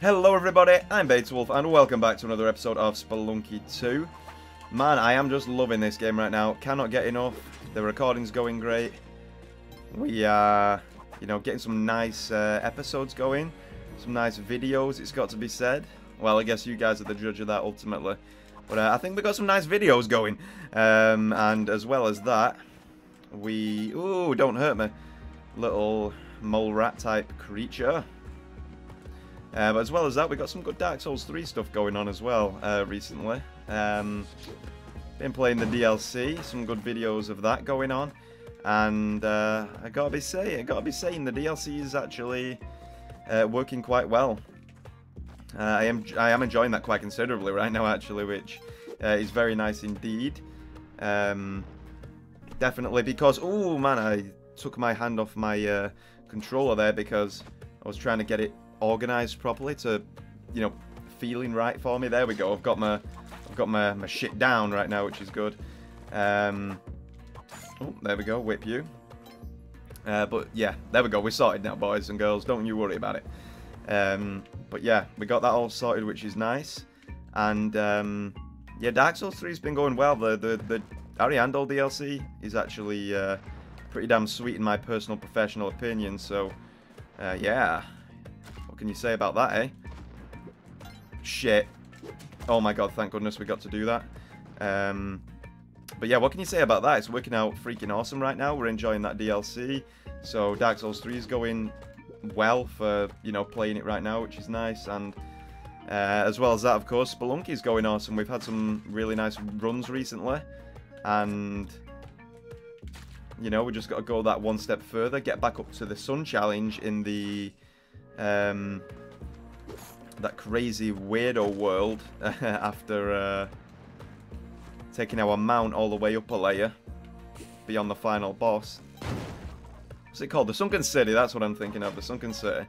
Hello everybody, I'm BetaWolf and welcome back to another episode of Spelunky 2. Man, I am just loving this game right now. Cannot get enough. The recording's going great. We are, you know, getting some nice uh, episodes going. Some nice videos, it's got to be said. Well, I guess you guys are the judge of that ultimately. But uh, I think we got some nice videos going. Um, and as well as that, we... Ooh, don't hurt me. Little mole rat type creature. Uh, but as well as that, we got some good Dark Souls 3 stuff going on as well uh, recently. Um, been playing the DLC, some good videos of that going on. And uh, I gotta be saying, I gotta be saying, the DLC is actually uh, working quite well. Uh, I am I am enjoying that quite considerably right now, actually, which uh, is very nice indeed. Um, definitely because, oh man, I took my hand off my controller there because I was trying to get it organized properly to, you know, feeling right for me. There we go. I've got my, I've got my, my shit down right now, which is good. Um, oh, there we go. Whip you. Uh, but yeah, there we go. We're sorted now, boys and girls. Don't you worry about it. Um, but yeah, we got that all sorted, which is nice. And um, yeah, Dark Souls 3 has been going well. The the the Ariandel DLC is actually uh, pretty damn sweet in my personal professional opinion. So uh, yeah, what can you say about that, eh? Shit. Oh my god, thank goodness we got to do that. Um, but yeah, what can you say about that? It's working out freaking awesome right now. We're enjoying that DLC. So Dark Souls 3 is going well for, you know, playing it right now, which is nice. And uh, as well as that, of course, Spelunky is going awesome. We've had some really nice runs recently. And, you know, we just got to go that one step further, get back up to the Sun Challenge in the um, that crazy weirdo world after uh, taking our mount all the way up a layer beyond the final boss. What's it called? The Sunken City, that's what I'm thinking of, the Sunken City.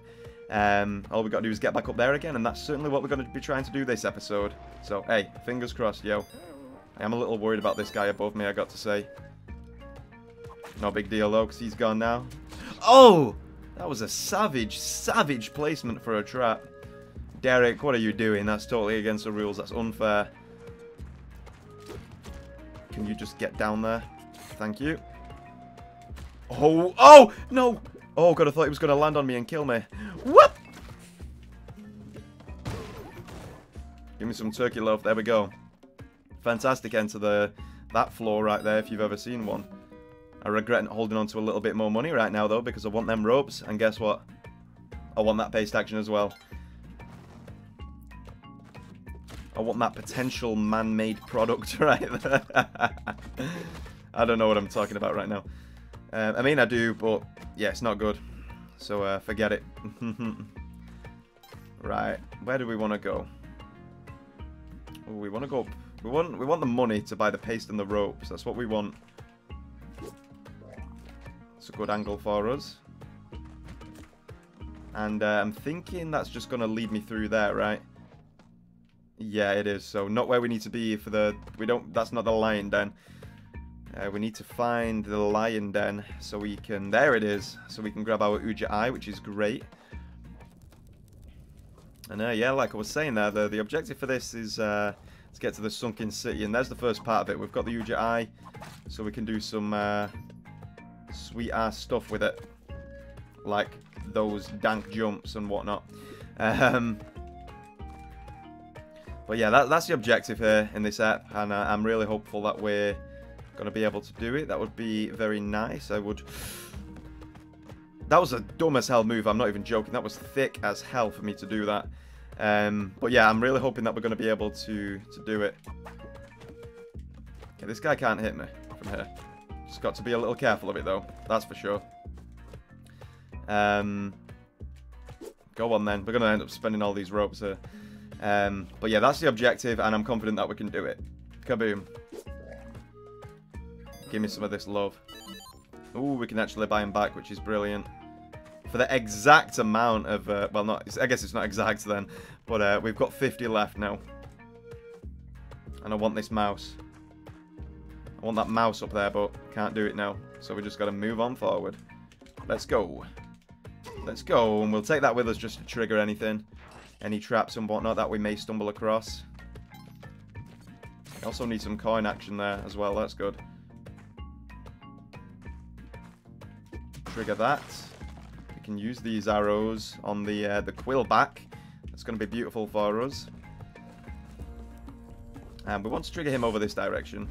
Um, all we got to do is get back up there again, and that's certainly what we're going to be trying to do this episode. So, hey, fingers crossed, yo. I am a little worried about this guy above me, I got to say. No big deal, though, because he's gone now. Oh! That was a savage, savage placement for a trap. Derek, what are you doing? That's totally against the rules. That's unfair. Can you just get down there? Thank you. Oh, oh, no. Oh, God, I thought he was going to land on me and kill me. Whoop. Give me some turkey love. There we go. Fantastic end to the that floor right there if you've ever seen one. I regret holding on to a little bit more money right now, though, because I want them ropes. And guess what? I want that paste action as well. I want that potential man-made product right there. I don't know what I'm talking about right now. Uh, I mean, I do, but yeah, it's not good. So uh, forget it. right, where do we want to go? Ooh, we want to go. We want we want the money to buy the paste and the ropes. That's what we want. A good angle for us. And uh, I'm thinking that's just going to lead me through there, right? Yeah, it is. So not where we need to be for the... We don't... That's not the lion den. Uh, we need to find the lion den so we can... There it is. So we can grab our Udjat Eye, which is great. And uh, yeah, like I was saying there, the, the objective for this is uh, to get to the Sunken City. And there's the first part of it. We've got the Udjat Eye, so we can do some uh, sweet ass stuff with it. Like those dank jumps and whatnot. Um, but yeah, that, that's the objective here in this app, and uh, I'm really hopeful that we're going to be able to do it. That would be very nice. I would... That was a dumb as hell move, I'm not even joking. That was thick as hell for me to do that. Um, but yeah, I'm really hoping that we're going to be able to, to do it. Okay, this guy can't hit me from here. Just got to be a little careful of it, though. That's for sure. Um, go on, then. We're going to end up spending all these ropes here. Um, but yeah, that's the objective, and I'm confident that we can do it. Kaboom. Give me some of this love. Ooh, we can actually buy him back, which is brilliant. For the exact amount of... Uh, well, not. I guess it's not exact then. But uh, we've got 50 left now. And I want this mouse. I want that mouse up there, but can't do it now. So we just got to move on forward. Let's go. Let's go, and we'll take that with us just to trigger anything. any traps and whatnot that we may stumble across. We also need some coin action there as well, that's good. Trigger that. We can use these arrows on the uh, the Quillback. That's going to be beautiful for us. And we want to trigger him over this direction.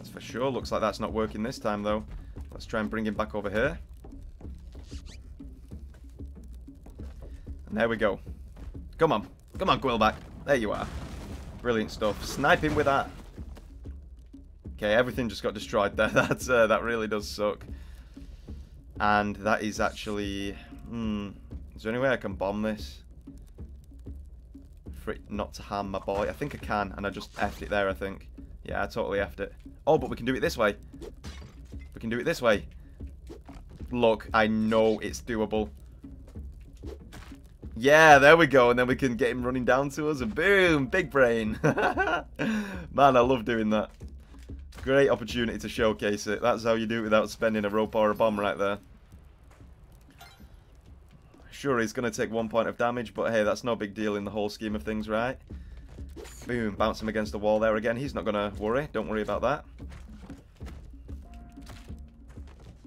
That's for sure. Looks like that's not working this time, though. Let's try and bring him back over here. And there we go. Come on. Come on, Quillback. There you are. Brilliant stuff. Sniping with that. Okay, everything just got destroyed there. That's, uh, that really does suck. And that is actually... Hmm. Is there any way I can bomb this? For it not to harm my boy. I think I can, and I just effed it there, I think. Yeah, I totally effed it. Oh, but we can do it this way. We can do it this way. Look, I know it's doable. Yeah, there we go. And then we can get him running down to us. And boom, big brain. Man, I love doing that. Great opportunity to showcase it. That's how you do it without spending a rope or a bomb right there. Sure, he's going to take one point of damage, but hey, that's no big deal in the whole scheme of things, right? Boom, bounce him against the wall there again. He's not going to worry. Don't worry about that.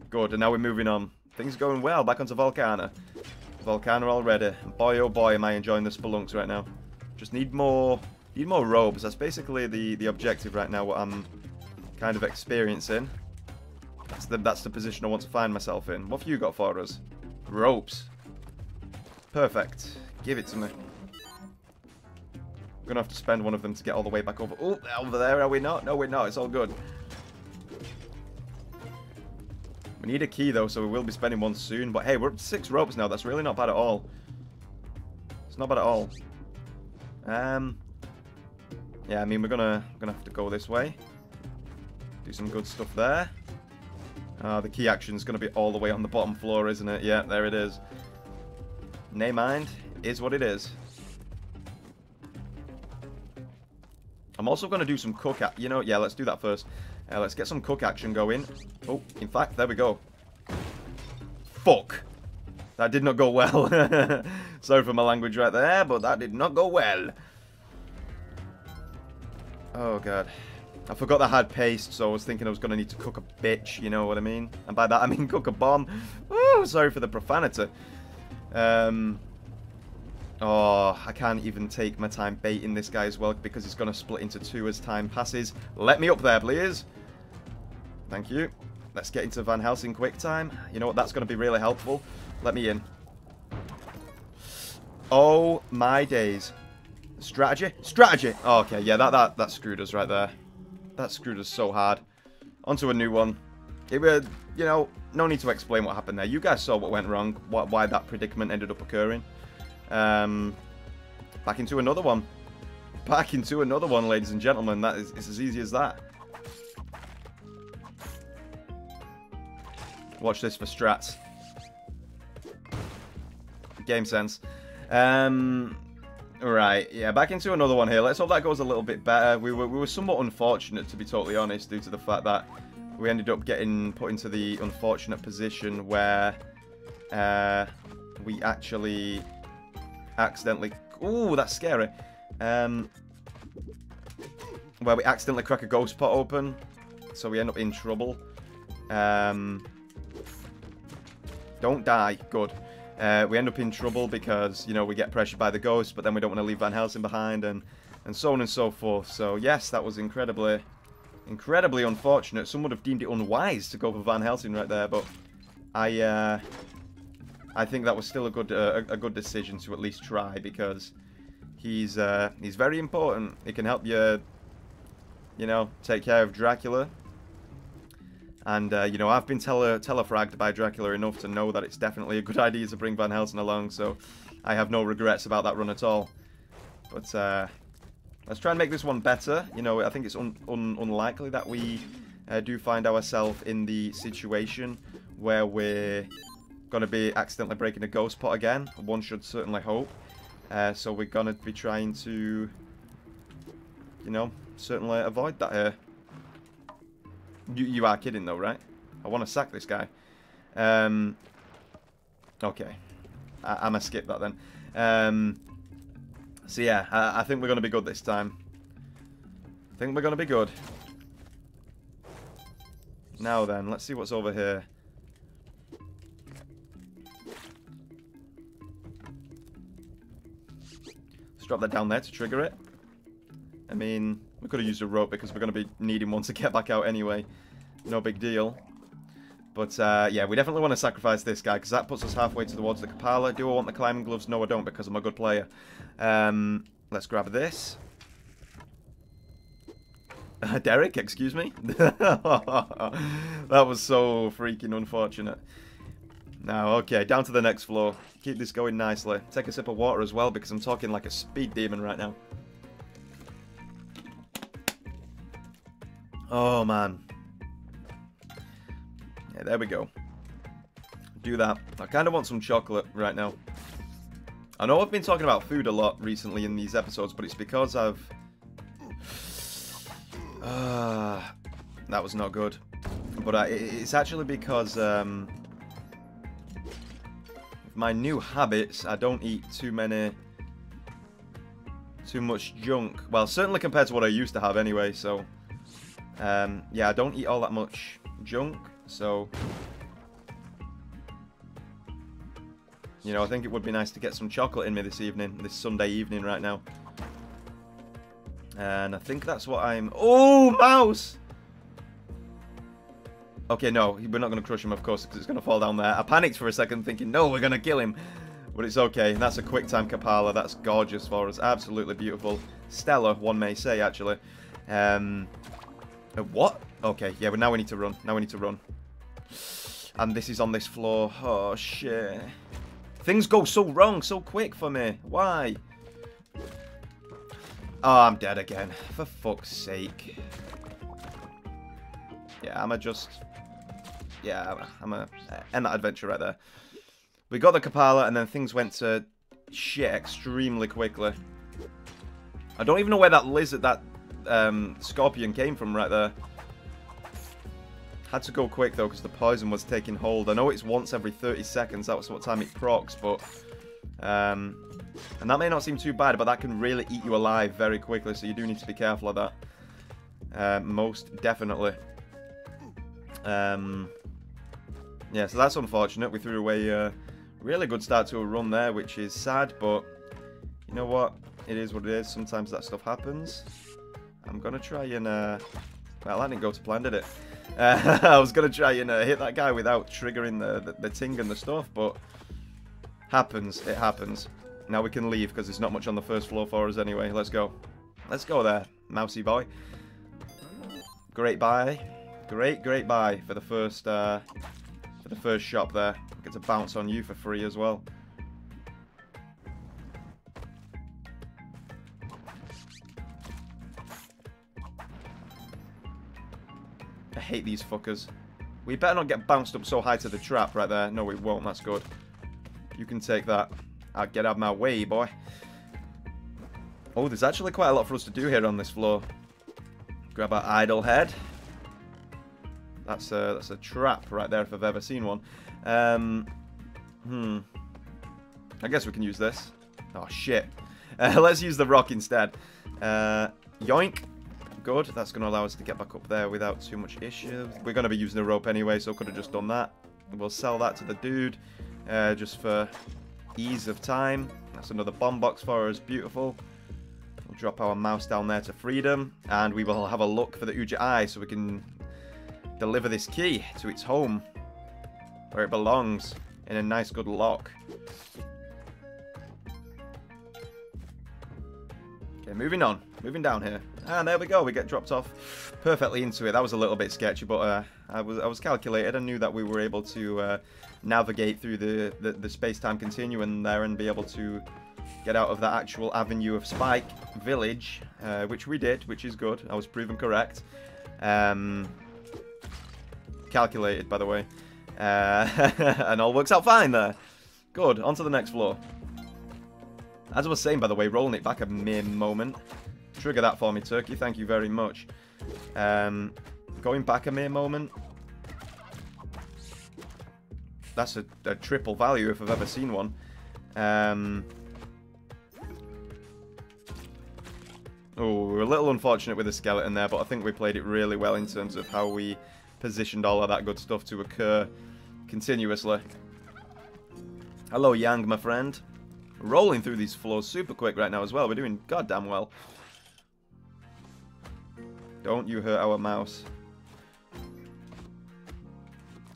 Good, and now we're moving on. Things are going well. Back onto Volcana. Volcano already. Boy, oh boy, am I enjoying the spelunks right now. Just need more, need more robes. That's basically the the objective right now. What I'm kind of experiencing. That's the that's the position I want to find myself in. What have you got for us? Ropes. Perfect. Give it to me. I'm gonna have to spend one of them to get all the way back over. Oh, over there, are we not? No, we're not. It's all good. We need a key, though, so we will be spending one soon. But hey, we're up to six ropes now. That's really not bad at all. It's not bad at all. Um, yeah, I mean, we're gonna gonna have to go this way. Do some good stuff there. Uh, the key action is going to be all the way on the bottom floor, isn't it? Yeah, there it is. Nay mind, is what it is. I'm also going to do some cook... You know, yeah, let's do that first. Uh, let's get some cook action going. Oh, in fact, there we go. Fuck. That did not go well. Sorry for my language right there, but that did not go well. Oh, God. I forgot I had paste, so I was thinking I was going to need to cook a bitch, you know what I mean? And by that, I mean cook a bomb. Oh, sorry for the profanity. Um, Oh, I can't even take my time baiting this guy as well because he's going to split into two as time passes. Let me up there, please. Thank you. Let's get into Van Helsing quick time. You know what? That's going to be really helpful. Let me in. Oh, my days. Strategy? Strategy! Oh, okay, yeah, that, that, that screwed us right there. That screwed us so hard. Onto a new one. It would, you know, no need to explain what happened there. You guys saw what went wrong, why that predicament ended up occurring. Um, back into another one. Back into another one, ladies and gentlemen. That is it's as easy as that. Watch this for strats. Game sense. Um, right, yeah, back into another one here. Let's hope that goes a little bit better. We were, we were somewhat unfortunate, to be totally honest, due to the fact that we ended up getting put into the unfortunate position where uh, we actually accidentally... Ooh, that's scary. Um, where we accidentally crack a ghost pot open. So we end up in trouble. Um, don't die. Good. Uh, we end up in trouble because, you know, we get pressured by the ghost, but then we don't want to leave Van Helsing behind, and, and so on and so forth. So, yes, that was incredibly, incredibly unfortunate. Some would have deemed it unwise to go for Van Helsing right there, but I, uh, I think that was still a good uh, a good decision to at least try because he's uh, he's very important. He can help you, you know, take care of Dracula. And, uh, you know, I've been tele telefragged by Dracula enough to know that it's definitely a good idea to bring Van Helsing along, so I have no regrets about that run at all. But, uh, let's try and make this one better. You know, I think it's un un unlikely that we uh, do find ourselves in the situation where we're going to be accidentally breaking a ghost pot again. One should certainly hope. Uh, so we're going to be trying to, you know, certainly avoid that here. You, you are kidding though, right? I want to sack this guy. Um, okay. I, I'm going to skip that then. Um, so yeah, I, I think we're going to be good this time. I think we're going to be good. Now then, let's see what's over here. Drop that down there to trigger it. I mean, we could have used a rope because we're going to be needing one to get back out anyway. No big deal. But, uh, yeah, we definitely want to sacrifice this guy, because that puts us halfway towards the Kapala. Do I want the climbing gloves? No, I don't, because I'm a good player. Um, let's grab this. Derek, excuse me? that was so freaking unfortunate. Now, okay, down to the next floor. Keep this going nicely. Take a sip of water as well, because I'm talking like a speed demon right now. Oh, man. Yeah, there we go. Do that. I kind of want some chocolate right now. I know I've been talking about food a lot recently in these episodes, but it's because I've... Uh, that was not good. But uh, it's actually because... Um, my new habits, I don't eat too many... Too much junk. Well, certainly compared to what I used to have anyway, so... Um, yeah, I don't eat all that much junk. So, you know, I think it would be nice to get some chocolate in me this evening, this Sunday evening right now. And I think that's what I'm... Oh, mouse! Okay, no, we're not going to crush him, of course, because it's going to fall down there. I panicked for a second thinking, no, we're going to kill him. But it's okay. That's a quick time Kapala. That's gorgeous for us. Absolutely beautiful. Stellar, one may say, actually. Um, uh, what? Okay, yeah, but now we need to run. Now we need to run. And this is on this floor. Oh, shit. Things go so wrong so quick for me. Why? Oh, I'm dead again. For fuck's sake. Yeah, I'm just... Yeah, I'm a... End that adventure right there. We got the Kapala, and then things went to shit extremely quickly. I don't even know where that lizard, that um, scorpion came from right there. Had to go quick though because the poison was taking hold. I know it's once every 30 seconds. That's what time it procs, but... Um, and that may not seem too bad, but that can really eat you alive very quickly, so you do need to be careful of that. Uh, most definitely. Um, yeah, so that's unfortunate. We threw away a really good start to a run there, which is sad, but you know what? It is what it is. Sometimes that stuff happens. I'm going to try and... Uh, well, that didn't go to plan, did it? Uh, I was going to try and uh, hit that guy without triggering the, the, the ting and the stuff, but happens. It happens. Now we can leave because there's not much on the first floor for us anyway. Let's go. Let's go there, mousy boy. Great buy. Great, great buy for the first uh, the first shop there. Get to bounce on you for free as well. I hate these fuckers. We better not get bounced up so high to the trap right there. No, we won't. That's good. You can take that. I'll get out of my way, boy. Oh, there's actually quite a lot for us to do here on this floor. Grab our idol head. That's a, that's a trap right there if I've ever seen one. Um, hmm. I guess we can use this. Oh, shit. Uh, let's use the rock instead. Uh, yoink. Good. That's going to allow us to get back up there without too much issue. We're going to be using a rope anyway, so could have just done that. We'll sell that to the dude uh, just for ease of time. That's another bomb box for us. Beautiful. We'll drop our mouse down there to freedom. And we will have a look for the Udjat Eye so we can deliver this key to its home. Where it belongs. In a nice good lock. Okay, moving on. Moving down here. And there we go, we get dropped off perfectly into it. That was a little bit sketchy, but uh, I was I was calculated. I knew that we were able to uh, navigate through the, the, the space-time continuum there and be able to get out of that actual avenue of Spike Village, uh, which we did, which is good. I was proven correct. Um, calculated, by the way. Uh, and all works out fine there. Good, on to the next floor. As I was saying, by the way, rolling it back a mere moment. Trigger that for me, Turkey. Thank you very much. Um, going back a mere moment. That's a, a, triple value if I've ever seen one. Um, oh, we were a little unfortunate with the skeleton there, but I think we played it really well in terms of how we positioned all of that good stuff to occur continuously. Hello, Yang, my friend. Rolling through these floors super quick right now as well. We're doing goddamn well. Don't you hurt our mouse.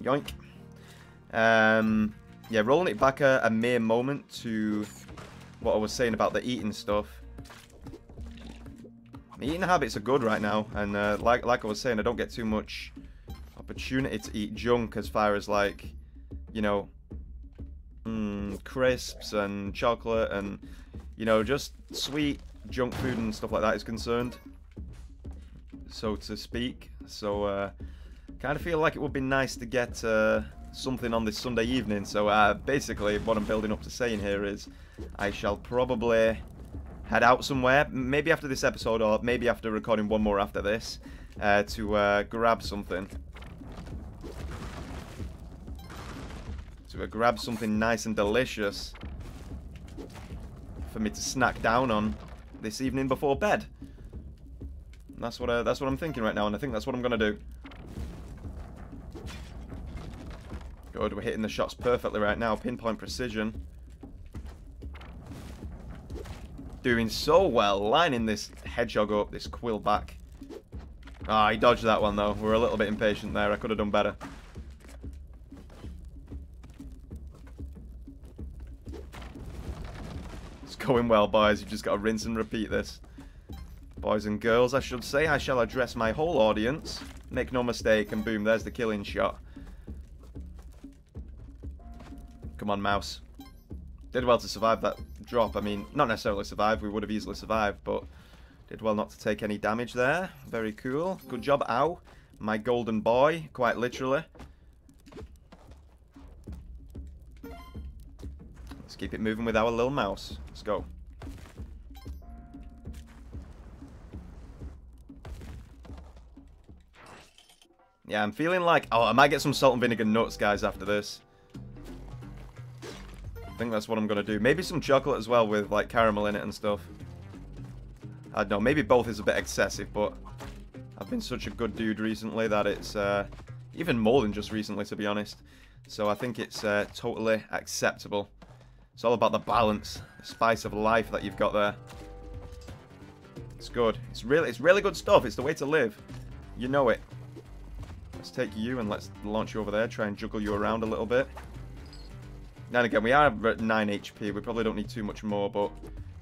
Yoink. Um, yeah, rolling it back a, a mere moment to what I was saying about the eating stuff. My eating habits are good right now, and uh, like like I was saying, I don't get too much opportunity to eat junk as far as like, you know, mm, crisps and chocolate and you know just sweet junk food and stuff like that is concerned, so to speak. So uh, kind of feel like it would be nice to get. Uh, something on this Sunday evening. So uh, basically, what I'm building up to saying here is I shall probably head out somewhere, maybe after this episode or maybe after recording one more after this, uh, to uh, grab something. Grab something nice and delicious for me to snack down on this evening before bed. And that's what uh, that's what I'm thinking right now, and I think that's what I'm gonna do. Good, we're hitting the shots perfectly right now. Pinpoint precision. Doing so well, lining this hedgehog up, this Quillback. Ah, he dodged that one though. We're a little bit impatient there. I could have done better. It's going well, boys. You've just got to rinse and repeat this. Boys and girls, I should say, I shall address my whole audience. Make no mistake, and boom, there's the killing shot. Come on, mouse. Did well to survive that drop. I mean, not necessarily survive. We would have easily survived, but did well not to take any damage there. Very cool. Good job, ow. My golden boy, quite literally. Let's keep it moving with our little mouse. Let's go. Yeah, I'm feeling like... Oh, I might get some salt and vinegar nuts, guys, after this. I think that's what I'm going to do. Maybe some chocolate as well with like caramel in it and stuff. I don't know. Maybe both is a bit excessive, but I've been such a good dude recently that it's uh, even more than just recently, to be honest. So I think it's uh, totally acceptable. It's all about the balance, the spice of life that you've got there. It's good. It's really, it's really good stuff. It's the way to live. You know it. Let's take you and let's launch you over there. Try and juggle you around a little bit. Then again, we are at 9 HP. We probably don't need too much more, but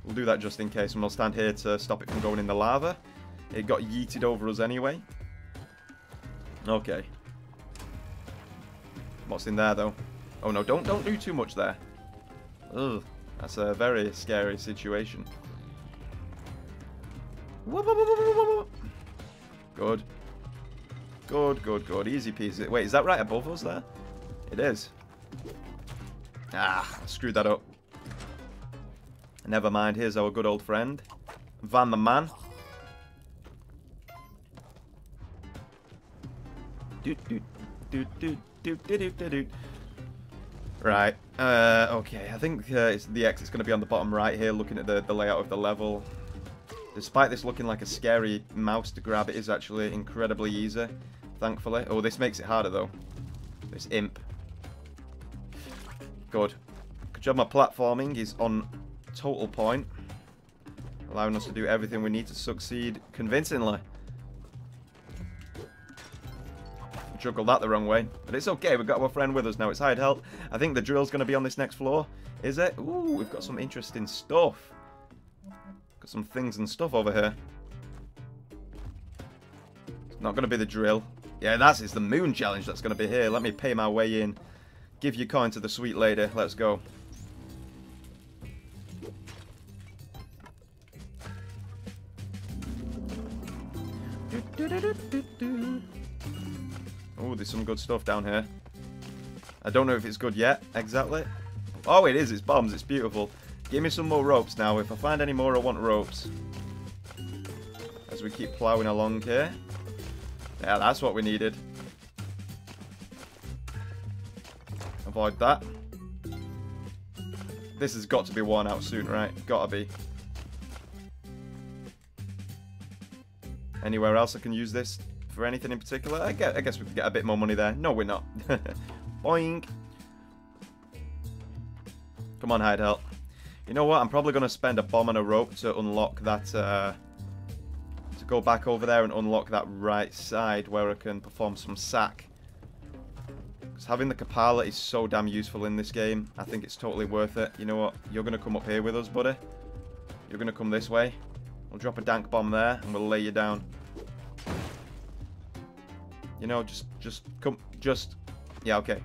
we'll do that just in case. And we'll stand here to stop it from going in the lava. It got yeeted over us anyway. Okay. What's in there, though? Oh, no, don't, don't do too much there. Ugh, that's a very scary situation. Good. Good, good, good. Easy peasy. Wait, is that right above us there? It is. Ah, I screwed that up. Never mind, here's our good old friend. Van the Man. Right. Uh, okay, I think uh, it's the X is going to be on the bottom right here, looking at the, the layout of the level. Despite this looking like a scary mouse to grab, it is actually incredibly easy, thankfully. Oh, this makes it harder, though. This imp. Good. Good job my platforming is on total point. Allowing us to do everything we need to succeed convincingly. Juggled that the wrong way. But it's okay, we've got our friend with us now. It's hired help. I think the drill's going to be on this next floor. Is it? Ooh, we've got some interesting stuff. Got some things and stuff over here. It's not going to be the drill. Yeah, that's it's the moon challenge that's going to be here. Let me pay my way in. Give your coin to the sweet lady. Let's go. Some good stuff down here. I don't know if it's good yet, exactly. Oh, it is. It's bombs. It's beautiful. Give me some more ropes now. If I find any more, I want ropes. As we keep ploughing along here. Yeah, that's what we needed. Avoid that. This has got to be worn out soon, right? Gotta be. Anywhere else I can use this for anything in particular? I guess, I guess we could get a bit more money there. No, we're not. Boing. Come on, hide help. You know what? I'm probably going to spend a bomb and a rope to unlock that... Uh, to go back over there and unlock that right side where I can perform some sack. Because having the Kapala is so damn useful in this game. I think it's totally worth it. You know what? You're going to come up here with us, buddy. You're going to come this way. We'll drop a dank bomb there and we'll lay you down. You know, just, just, come, just, yeah, okay.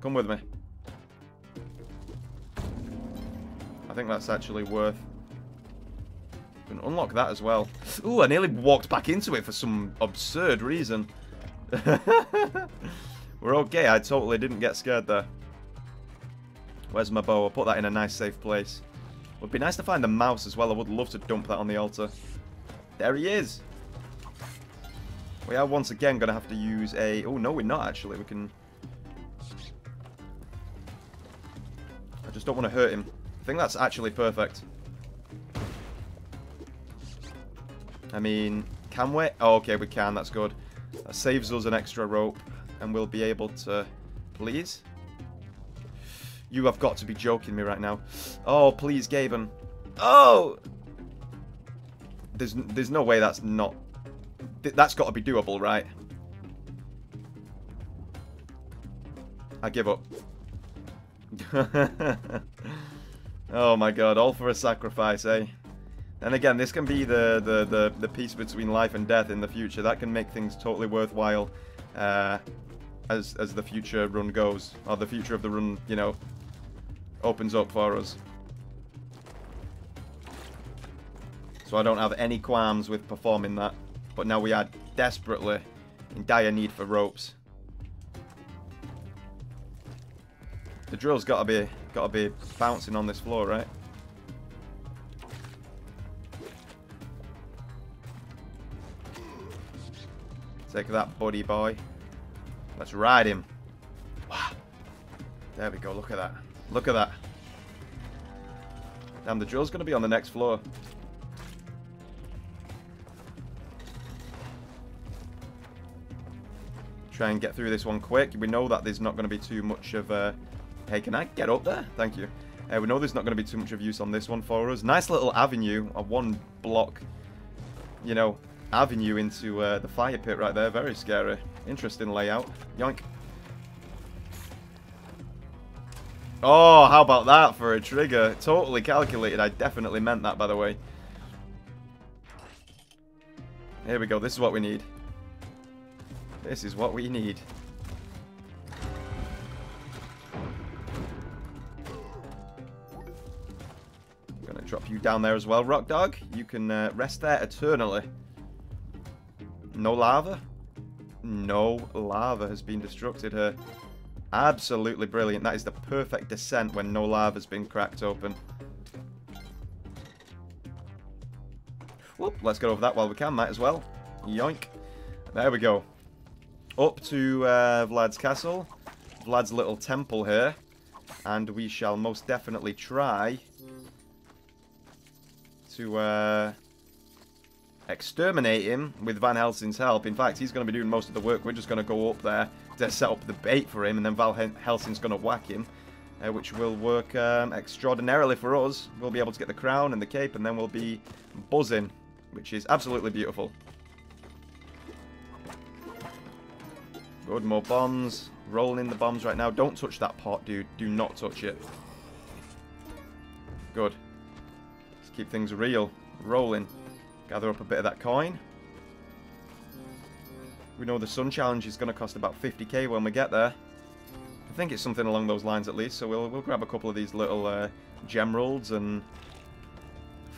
Come with me. I think that's actually worth... can unlock that as well. Ooh, I nearly walked back into it for some absurd reason. We're okay, I totally didn't get scared there. Where's my bow? I'll put that in a nice safe place. Would be nice to find the mouse as well. I would love to dump that on the altar. There he is. We are once again going to have to use a... Oh, no, we're not actually. We can... I just don't want to hurt him. I think that's actually perfect. I mean, can we? Oh, okay, we can. That's good. That saves us an extra rope, and we'll be able to... Please? You have got to be joking me right now. Oh, please, Gaben. Oh! There's, there's no way that's not... That's got to be doable, right? I give up. Oh my god, all for a sacrifice, eh? And again, this can be the, the, the, the piece between life and death in the future. That can make things totally worthwhile uh, as, as the future run goes. Or the future of the run, you know, opens up for us. So I don't have any qualms with performing that. But now we are desperately in dire need for ropes. The drill's got to be got to be bouncing on this floor, right? Take that, buddy boy. Let's ride him. Wow. There we go. Look at that. Look at that. Damn, the drill's to be on the next floor. Try and get through this one quick. We know that there's not going to be too much of a Hey, can I get up there? Thank you. Uh, we know there's not going to be too much of use on this one for us. Nice little avenue, a one block, you know, avenue into uh, the fire pit right there. Very scary. Interesting layout. Yoink. Oh, how about that for a trigger? Totally calculated. I definitely meant that, by the way. Here we go. This is what we need. This is what we need. I'm Gonna drop you down there as well, Rock Dog. You can uh, rest there eternally. No lava? No lava has been destructed here. Absolutely brilliant. That is the perfect descent when no lava has been cracked open. Whoop, let's get over that while we can, might as well. Yoink. There we go. Up to uh, Vlad's castle. Vlad's little temple here. And we shall most definitely try to uh, exterminate him with Van Helsing's help. In fact, he's going to be doing most of the work. We're just going to go up there to set up the bait for him, and then Van Helsing's going to whack him, uh, which will work um, extraordinarily for us. We'll be able to get the crown and the cape, and then we'll be buzzing, which is absolutely beautiful. Good, more bombs. Rolling in the bombs right now. Don't touch that pot, dude. Do not touch it. Good Let's keep things real, rolling. Gather up a bit of that coin. We know the Sun Challenge is going to cost about 50k when we get there. I think it's something along those lines at least, so we'll, we'll grab a couple of these little uh, gemeralds and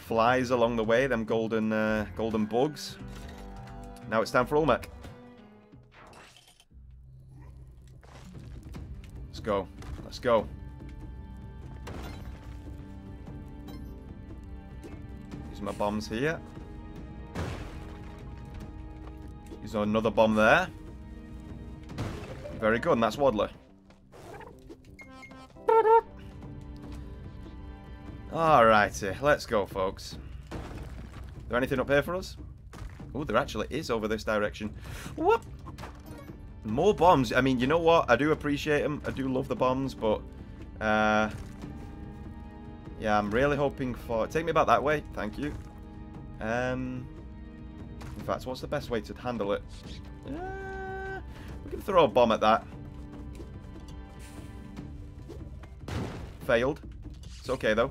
flies along the way, them golden, uh, golden bugs. Now it's time for Olmec. Let's go. Let's go. my bombs here. Use another bomb there. Very good, and that's Waddler. Alrighty, let's go, folks. Is there anything up here for us? Oh, there actually is over this direction. Whoop! More bombs. I mean, you know what? I do appreciate them. I do love the bombs, but... Uh, yeah, I'm really hoping for... Take me back that way. Thank you. Um, in fact, what's the best way to handle it? Uh, we can throw a bomb at that. Failed. It's okay, though.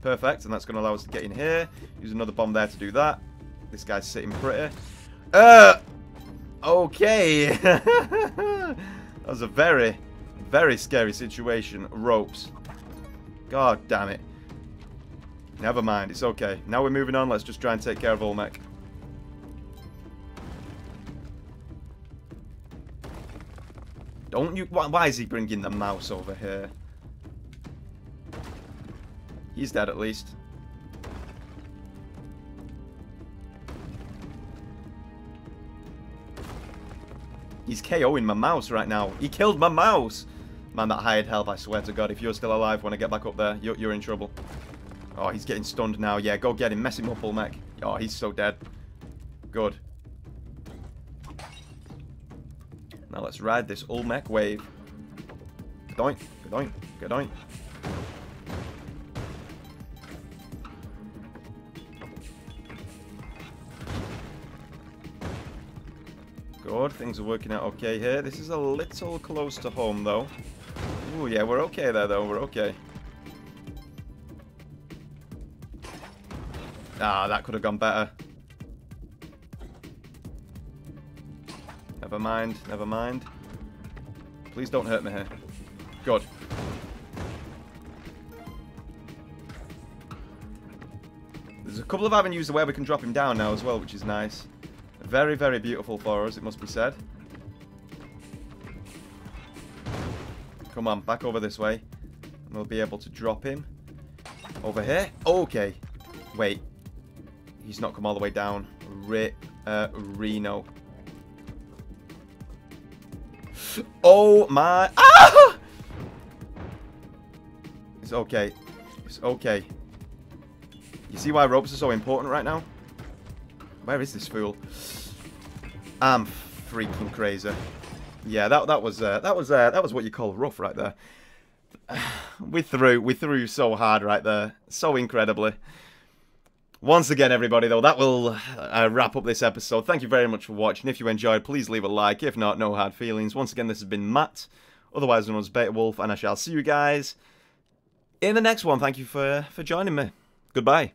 Perfect, and that's going to allow us to get in here. Use another bomb there to do that. This guy's sitting pretty. Uh! Okay! that was a very, very scary situation. Ropes. God damn it. Never mind, it's okay. Now we're moving on, let's just try and take care of Olmec. Don't you... Why, why is he bringing the mouse over here? He's dead at least. He's KOing my mouse right now. He killed my mouse! Man, that hired help, I swear to God. If you're still alive when I get back up there, you're, you're in trouble. Oh, he's getting stunned now. Yeah, go get him. Mess him up, Olmec. Oh, he's so dead. Good. Now let's ride this Olmec wave. Gadoink, gadoink, gadoink. Good, things are working out okay here. This is a little close to home, though. Oh yeah, we're okay there, though. We're okay. Ah, that could have gone better. Never mind, never mind. Please don't hurt me here. Good. There's a couple of avenues where we can drop him down now as well, which is nice. Very, very beautiful for us, it must be said. Come on, back over this way. And we'll be able to drop him. Over here. Okay. Wait. He's not come all the way down. Uh, Reno. Oh my... Ah! It's okay. It's okay. You see why ropes are so important right now? Where is this fool? I'm freaking crazy. Yeah, that that was uh, that was uh, that was what you call rough right there. We threw we threw so hard right there, so incredibly. Once again, everybody, though, that will uh, wrap up this episode. Thank you very much for watching. If you enjoyed, please leave a like. If not, no hard feelings. Once again, this has been Matt, otherwise known as Beta Wolf, and I shall see you guys in the next one. Thank you for, for joining me. Goodbye.